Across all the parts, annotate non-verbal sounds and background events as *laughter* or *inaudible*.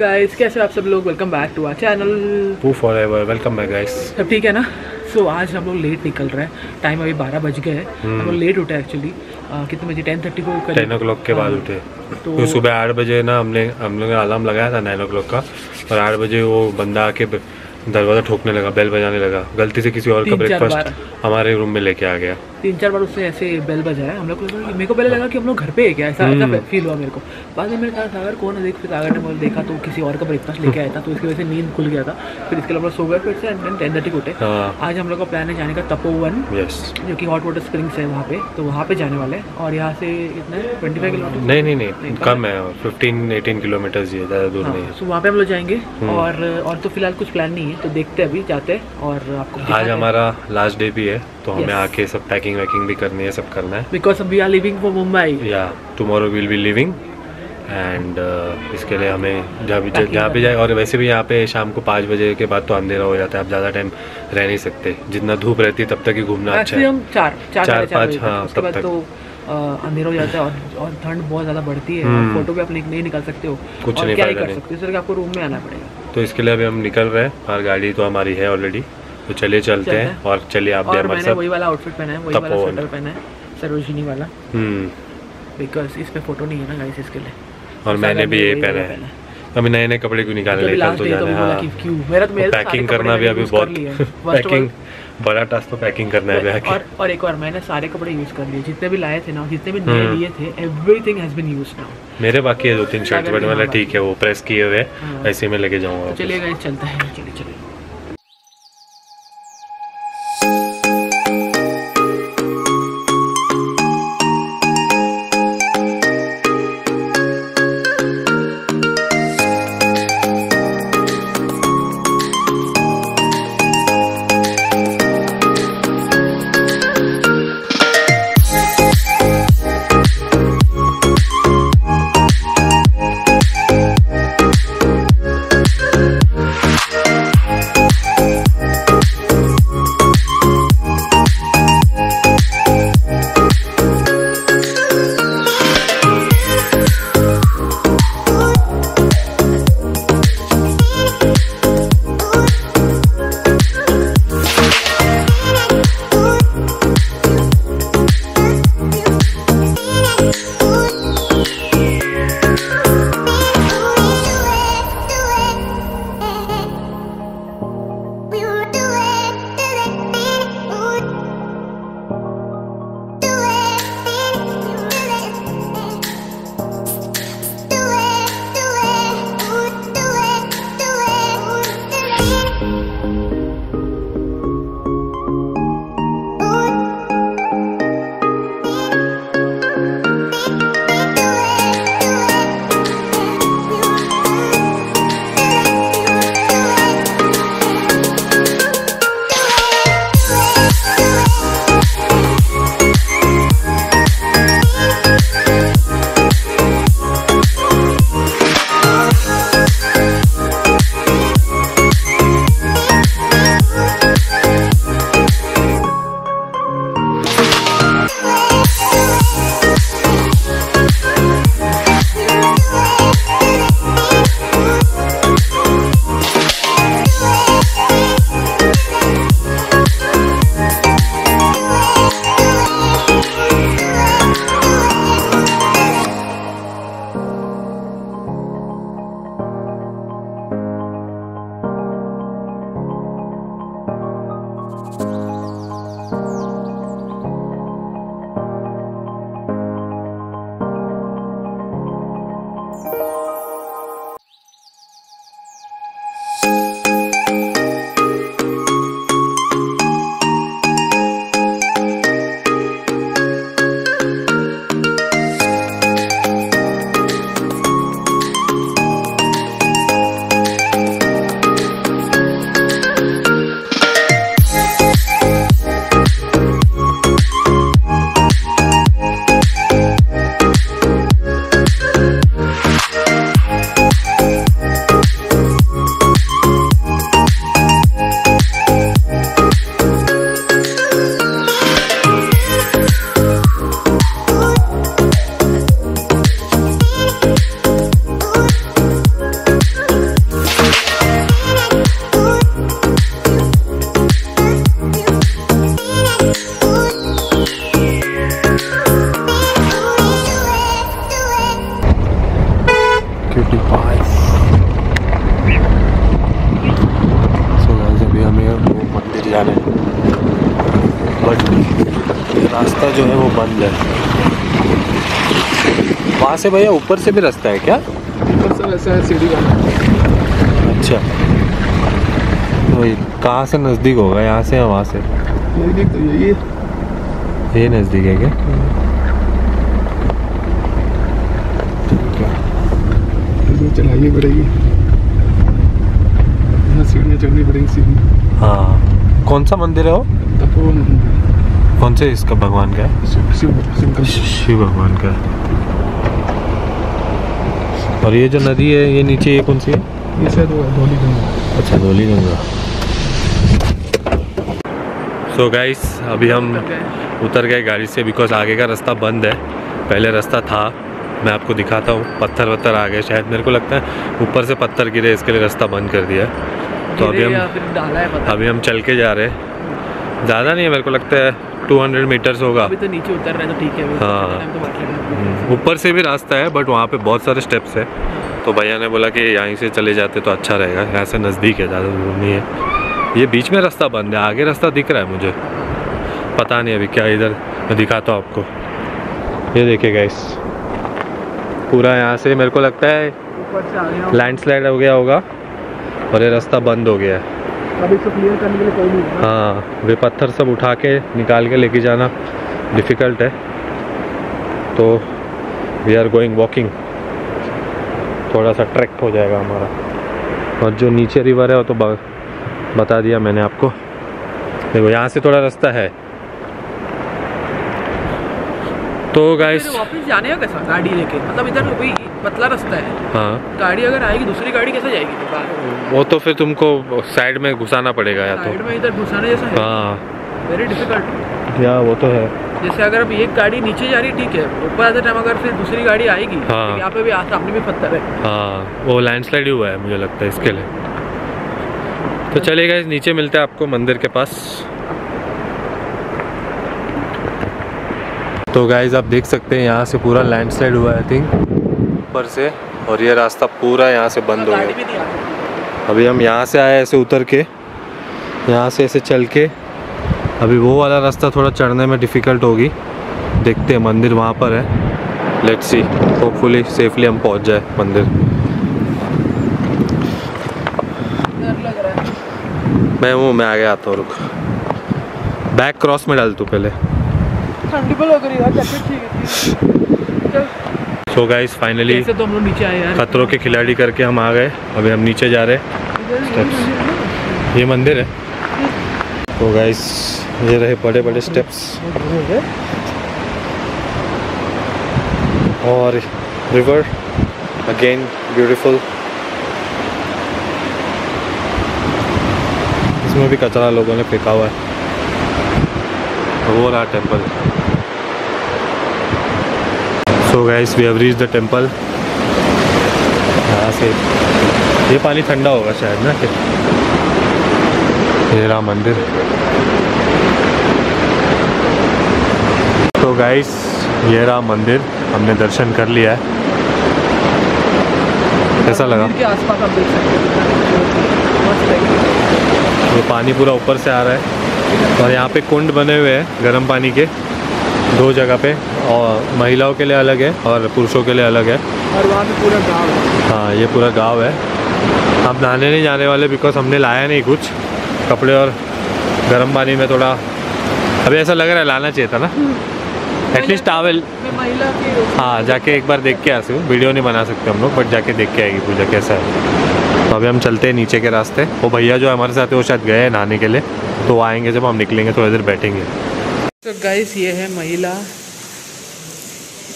Guys कैसे आप सब लोग? Welcome back to our channel two forever welcome back guys सब ठीक है ना? सो so, आज हम लोग लेट निकल रहे हैं. टाइम अभी बारह बज गए हैं. हम लोग लेट उठे एक्चुअली कितने बजे? टेन थर्टी को टेन ओ क्लॉक के बाद हाँ, उठे. तो- सुबह आठ बजे ना हमने हम लोग ने अलार्म लगाया था नाइन ओ क्लॉक का. और आठ बजे वो बंदा आके दरवाज़ा ठोकने लगा बेल बजाने लगा। गलती से किसी और का ब्रेकफास्ट हमारे रूम में लेके आ गया। तीन चार बार उसने ऐसे बेल बजाया। हम लोग को लगा कि- मेरे को पहले लगा कि हम लोग घर पे है क्या? ऐसा हम्म। ऐसा फील हुआ मेरे को। बाद में मैंने कहा सागर कौन है? देख फिर सागर ने मुझे देखा तो किसी और का ब्रेकफास्ट लेके आया था तो इसकी वजह से नींद खुल गया था। फिर इसके लिए हम लोग सो गए फिर से एंड टेन थर्टी उठे। हाँ। आज हम लोग का प्लान है जाने का तपोवन यस जो कि हॉट वाटर स्प्रिंग्स है वहाँ पे। तो वहाँ पे जाने वाले हैं। और यहाँ से कितना है ट्वेंटी फाइव किलोमीटर? नहीं नहीं नहीं कम है फिफ्टीन एटीन किलोमीटर्स ही है ज़्यादा दूर नहीं है। तो वहाँ पे हम लोग जाएँगे। हम्म। और और तो फ़िलहाल कुछ प्लान नहीं है। तो देखते हैं अभी जाते हैं और आपको आज हमारा लास्ट डे भी है तो हमें Yes. आके सब पैकिंग वैकिंग भी करनी है सब करना है। Because we are living for Mumbai या tomorrow will be living and इसके लिए हमें जहाँ भी जहाँ पे जाए और वैसे भी यहाँ पे शाम को पाँच बजे के बाद तो अंधेरा हो जाता है आप ज़्यादा टाइम रह नहीं सकते। जितना धूप रहती है तब तक ही घूमना अच्छा है। हम चार चार चार, पाँच, हाँ, तब तक। तो अंधेरा हो जाता है और और ठंड बहुत ज़्यादा बढ़ती है। हम्म। फ़ोटो भी आप नहीं नहीं निकाल सकते हो। कुछ नहीं, कर सकते हो? आपको रूम में आना पड़ेगा। तो इसके लिए अभी हम निकल रहे हैं। और गाड़ी तो हमारी है ऑलरेडी तो चलिए चलते चलते हैं। और चलिए आप भी और हमारे मैंने साथ वही वाला आउटफिट पहना है वही वाला स्वेटर पहना है सरोजिनी वाला। हम्म। बिकॉज़ इस पे फ़ोटो नहीं है ना गाइस इसके लिए। और मैंने भी यही पहना है। अभी नए नए कपड़े क्यों निकाले जब लेकर तो तो जाने बोला हाँ। तो पैकिंग करना भी अभी बहुत पैकिंग *laughs* बड़ा टास्क तो पैकिंग करना है और और एक और मैंने सारे कपड़े यूज़ कर लिए। जितने भी लाए थे ना जितने भी नए हम्म। लिए थे everything has been used now मेरे बाकी है दो तीन शर्ट बट मतलब हाँ ठीक है वो प्रेस किए हुए हाँ। ऐसे में लेके जाऊँगा तो। चलिए चलता चलते हैं चलिए चलिए से भैया ऊपर से भी रास्ता है क्या? ऊपर से वैसा है सीढ़ी वाला अच्छा। तो ये कहाँ से नज़दीक होगा? यहाँ से या वहाँ से? नज़दीक तो यही है। ये नज़दीक है क्या? चढ़ाई पड़ेगी। सीढ़ियाँ चढ़नी पड़ेगी सीधी हाँ। कौन सा मंदिर है वो? तपोवन कौन से इसका? भगवान का? शिव शिव भगवान का। और ये जो नदी है ये नीचे ये कौन सी है? ये शायद है धौली गंगा। अच्छा धोली गंगा। सो गाइस अभी हम उतर गए। गाड़ी से बिकॉज़ आगे का रास्ता बंद है। पहले रास्ता था मैं आपको दिखाता हूँ। पत्थर वत्थर आ गए शायद मेरे को लगता है ऊपर से पत्थर गिरे इसके लिए रास्ता बंद कर दिया तो अभी हम अभी हम चल के जा रहे हैं। ज़्यादा नहीं है मेरे को लगता है 200 मीटर्स होगा। अभी तो नीचे उतर रहे हैं तो ठीक है हाँ। तो बात लगना हम्म, ऊपर से भी रास्ता है बट वहाँ पे बहुत सारे स्टेप्स है। तो भैया ने बोला कि यहीं से चले जाते तो अच्छा रहेगा यहाँ से नज़दीक है ज़्यादा दूर नहीं है। ये बीच में रास्ता बंद है आगे रास्ता दिख रहा है मुझे। पता नहीं अभी क्या इधर मैं दिखाता हूँ आपको। ये देखिए गाइस पूरा यहाँ से मेरे को लगता है लैंडस्लाइड हो गया होगा और ये रास्ता बंद हो गया है। इसको क्लियर करने के लिए कोई नहीं हाँ वे पत्थर सब उठा के निकाल के लेके जाना डिफ़िकल्ट है। तो वी आर गोइंग वॉकिंग थोड़ा सा ट्रैक हो जाएगा हमारा। और जो नीचे रिवर है वो तो बता दिया मैंने आपको। देखो, यहाँ से थोड़ा रास्ता है। तो गाइस वापस जाने का कैसा? गाड़ी लेके? मतलब इधर कोई पतला रास्ता है। हाँ। गाड़ी अगर आएगी दूसरी गाड़ी कैसे जाएगी? बाहर वो तो फिर तुमको साइड में घुसाना पड़ेगा या साइड तो में इधर घुसाने जैसा है? हाँ। वेरी डिफ़िकल्ट या वो तो है। जैसे अगर अब एक गाड़ी नीचे जा रही है ठीक है। ऊपर आते टाइम अगर फिर दूसरी गाड़ी आएगी हाँ। तो यहाँ पे भी सामने भी पत्थर है। हाँ। वो लैंडस्लाइड ही हुआ है मुझे लगता है इसके लिए। तो चलिए गाइस नीचे मिलते हैं आपको मंदिर के पास। तो गाइज़ आप देख सकते हैं यहाँ से पूरा लैंडस्लाइड हुआ है आई थिंक ऊपर से और ये रास्ता पूरा यहाँ से बंद हो गया। अभी हम यहाँ से आए ऐसे उतर के। यहाँ से ऐसे चल के। अभी वो वाला रास्ता थोड़ा चढ़ने में डिफ़िकल्ट होगी। देखते हैं मंदिर वहाँ पर है। लेट्स सी होपफुली सेफली हम पहुँच जाए मंदिर। मैं हूँ। मैं आगे आता हूँ रुक। बैक क्रॉस में डाल तू पहले। सो गाइस फाइनली तो हम लोग नीचे आए यार। खतरों के खिलाड़ी करके हम आ गए। अभी हम नीचे जा रहे हैं? ये मंदिर है। तो गाइस ये रहे बड़े बड़े स्टेप्स और रिवर अगेन ब्यूटीफुल इसमें भी कचरा लोगों ने फेंका हुआ है। वो रहा temple so guys we have reach the temple यहाँ से ये पानी ठंडा होगा शायद ना कि ये रहा मंदिर। तो गाइस ये रहा मंदिर हमने दर्शन कर लिया है। कैसा लगा? मंदिर के आसपास आप देख सकते मस्त ये पानी पूरा ऊपर से आ रहा है। और यहाँ पे कुंड बने हुए हैं गर्म पानी के। दो जगह पे और महिलाओं के लिए अलग है और पुरुषों के लिए अलग है। और वहाँ पे पूरा गाँव है। हाँ ये पूरा गाँव है। हम नहाने नहीं जाने वाले बिकॉज़ हमने लाया नहीं कुछ। कपड़े और गर्म पानी में थोड़ा अभी ऐसा लग रहा है लाना चाहिए था ना। एटलीस्ट टावल मैं महिला की हाँ जाके एक बार देख के आ हूँ वीडियो नहीं बना सकते हम लोग बट जाके देख के आएगी पूजा कैसा है। तो अभी हम चलते हैं नीचे के रास्ते। वो भैया जो हमारे साथ है वो शायद गए हैं नहाने के लिए। तो वो आएँगे जब हम निकलेंगे थोड़ी देर बैठेंगे। तो गाइस ये है महिला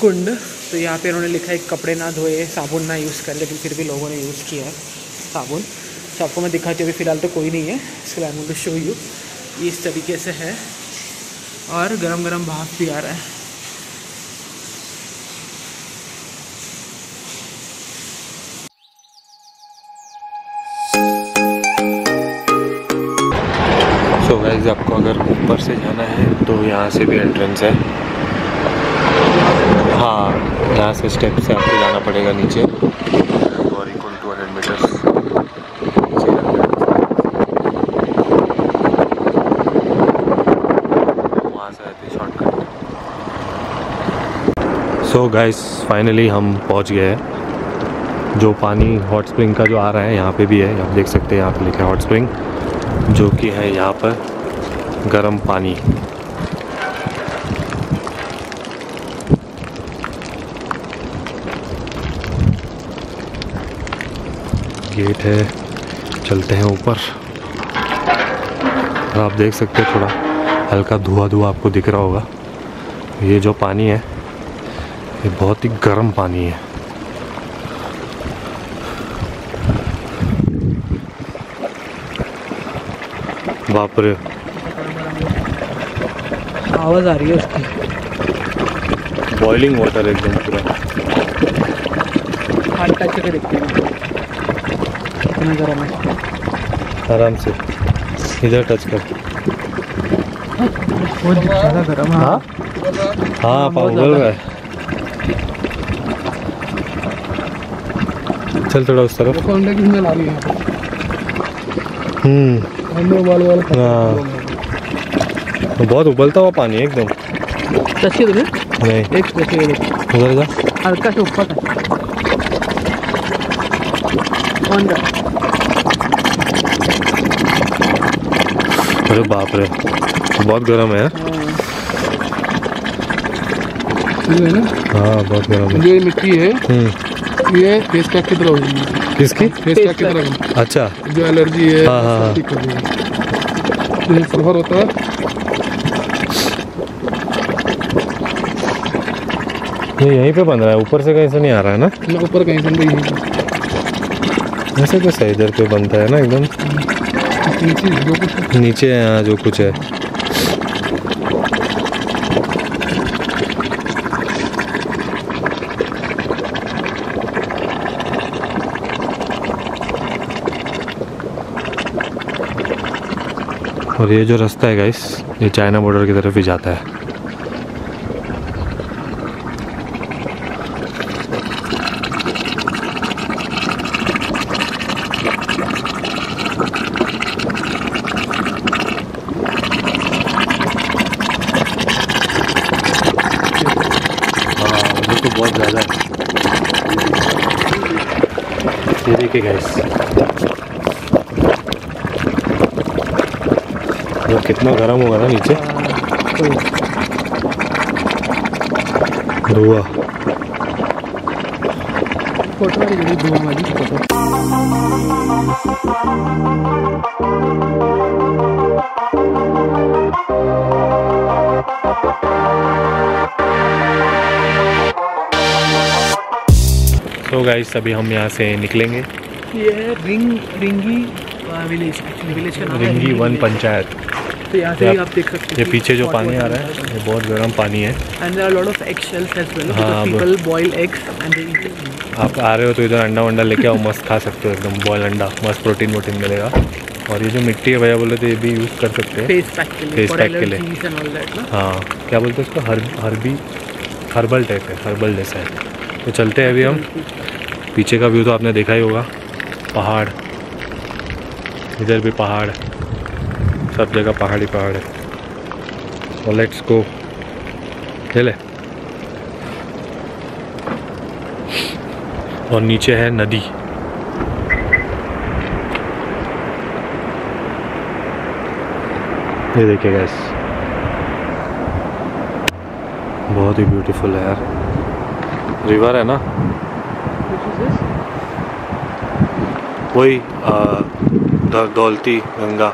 कुंड। तो यहाँ पे इन्होंने लिखा है कपड़े ना धोए, साबुन ना यूज़ कर, लेकिन फिर भी लोगों ने यूज़ किया है साबुन। तो आपको मैं दिखाती हूँ, अभी फ़िलहाल तो कोई नहीं है, इसके आई टू शो यू इस तरीके से है और गरम गरम भाप भी आ रहा है। गाइज़ आपको अगर ऊपर से जाना है तो यहाँ से भी एंट्रेंस है। हाँ यहाँ से स्टेप से आपको जाना पड़ेगा नीचे। और टू हंड्रेड मीटर वहाँ से आते शॉर्टकट सो गाइस फाइनली हम पहुँच गए हैं। जो पानी हॉट स्प्रिंग का जो आ रहा है यहाँ पे भी है। आप देख सकते हैं यहाँ पे लिखा है हॉट स्प्रिंग जो कि है यहाँ पर। गर्म पानी। गेट है, चलते हैं ऊपर। आप देख सकते हैं थोड़ा हल्का धुआँ धुआँ आपको दिख रहा होगा। ये जो पानी है, ये बहुत ही गर्म पानी है। बाप रे। आवाज़ आ रही है उसकी। बॉइलिंग वाटर एकदम पूरा। हाथ टच करके देखते हैं। कितना गर्म है। आराम से। इधर टच कर। बहुत ज़्यादा गर्म है। हाँ? हाँ बहुत पागल ज़्यादा। है। चल थोड़ा उस तरफ़। रही है? हम्म। उबाल उबाल हाँ। तो बहुत उबलता हुआ पानी है एकदम। नहीं। एक उधर जा हल्का से ऊपर। अरे बाप रे तो बहुत गर्म है है। ना? हाँ बहुत गर्म है। ये मिट्टी है। हम्म। ये फेस पैक की तरह किसकी? फेस पैक की तरह अच्छा। जो एलर्जी है हाँ, हाँ, हाँ। सल्फ़र होता है। ये यहीं पे बन रहा है। ऊपर से कहीं से नहीं आ रहा है ना? ना ऊपर कहीं से नहीं ऐसे कैसे इधर पे बनता है ना एकदम? नीचे है यहाँ जो कुछ है। और ये जो रास्ता है गाइस ये चाइना बॉर्डर की तरफ़ ही जाता हाँ। बहुत ज़्यादा है ये देखिए गाइस ये कितना गर्म होगा ना नीचे धुआँ फ़ोटो वाली वीडियो धुआँ वाली फ़ोटो तो गाइस अभी हम यहाँ से निकलेंगे। ये है रिंग रिंगी विलेज एक्चुअली विलेज का नाम रिंगी वन पंचायत। तो यहाँ से आप- देख सकते हैं ये पीछे जो पानी आ रहा है ये बहुत गर्म पानी है। And there are lot of egg shells as well people boil eggs and they eat आप आ रहे हो तो इधर अंडा वंडा लेके आओ मस्त खा सकते हो एकदम बॉयल अंडा मस्त प्रोटीन वोटीन मिलेगा। और ये जो मिट्टी है भैया बोले तो ये भी यूज़ कर सकते हैं। फेस पैक के लिए Face फॉर के लिए। हाँ क्या बोलते हैं उसको? हर हर्बी हर्बल टाइप है हर्बल जैसा है। तो चलते हैं अभी हम। पीछे का व्यू तो आपने देखा ही होगा। पहाड़। इधर भी पहाड़। सब जगह पहाड़ी पहाड़। है और लेट्स गो चले। और नीचे है नदी। ये देखिए गैस बहुत ही ब्यूटीफुल है यार। रिवर है ना? द- दौलती गंगा।